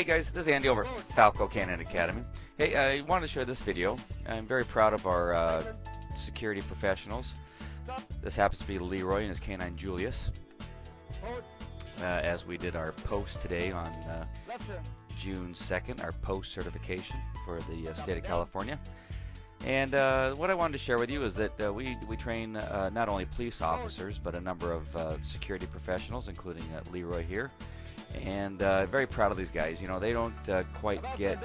Hey guys, this is Andy over Falco Canine Academy. Hey, I wanted to share this video. I'm very proud of our uh, security professionals. This happens to be Leroy and his canine Julius. Uh, as we did our post today on uh, June 2nd, our post certification for the uh, state of California. And uh, what I wanted to share with you is that uh, we, we train not only police officers, but a number of security professionals, including Leroy here. And uh, very proud of these guys. You know, they don't uh, quite get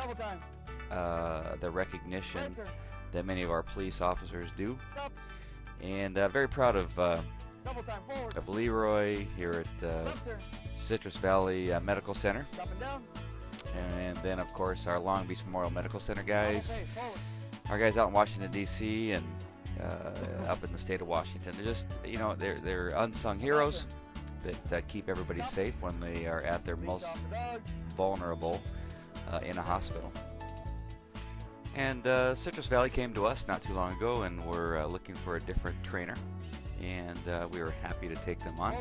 uh, the recognition that many of our police officers do. And uh, very proud of, of Leroy here at Citrus Valley Medical Center. And then, of course, our Long Beach Memorial Medical Center guys our guys out in Washington D.C. and uh, up in the state of Washington. They're just, you know, they're they're unsung heroes that uh, keep everybody safe when they are at their most vulnerable uh, in a hospital. And uh, Citrus Valley came to us not too long ago, and we're uh, looking for a different trainer, and uh, we were happy to take them on.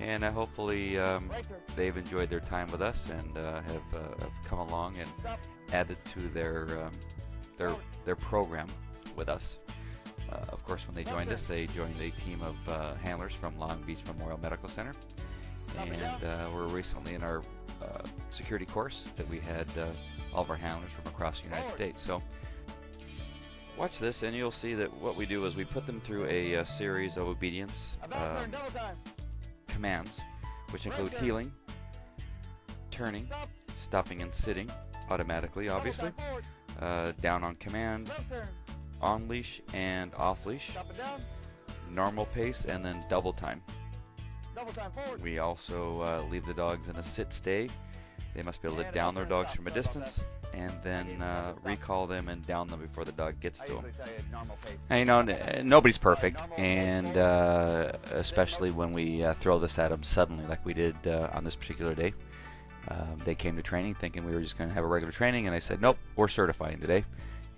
And hopefully um, they've enjoyed their time with us and have, have, come along and added to their um, their their program with us. Uh, of course, when they joined us, they joined a team of uh, handlers from Long Beach Memorial Medical Center, and uh, we're recently in our uh, security course that we had uh, all of our handlers from across the United States. So. Watch this, and you'll see that what we do is we put them through a, a series of obedience um, commands, which include heeling turning, stopping and sitting automatically, obviously, uh, down on command, on leash and off leash, normal pace, and then double time. We also uh, leave the dogs in a sit stay. They must be able to down their dogs from a distance and then uh, recall them and down them before the dog gets to them. And, you know, nobody's perfect, and uh, especially when we uh, throw this at them suddenly, like we did uh, on this particular day. Um, they came to training thinking we were just going to have a regular training, and I said, nope, we're certifying today.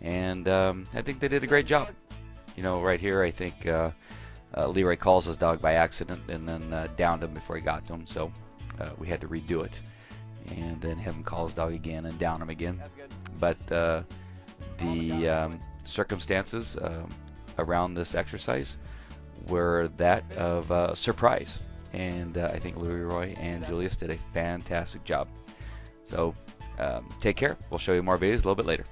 And um, I think they did a great job. You know, right here, I think uh, uh, Leroy calls his dog by accident and then uh, downed him before he got to him, so uh, we had to redo it. And then have him call his dog again and down him again. But uh, the um, circumstances um, around this exercise were that of uh, surprise and uh, I think Leroy and Julius did a fantastic job. So um, take care. We'll show you more videos a little bit later.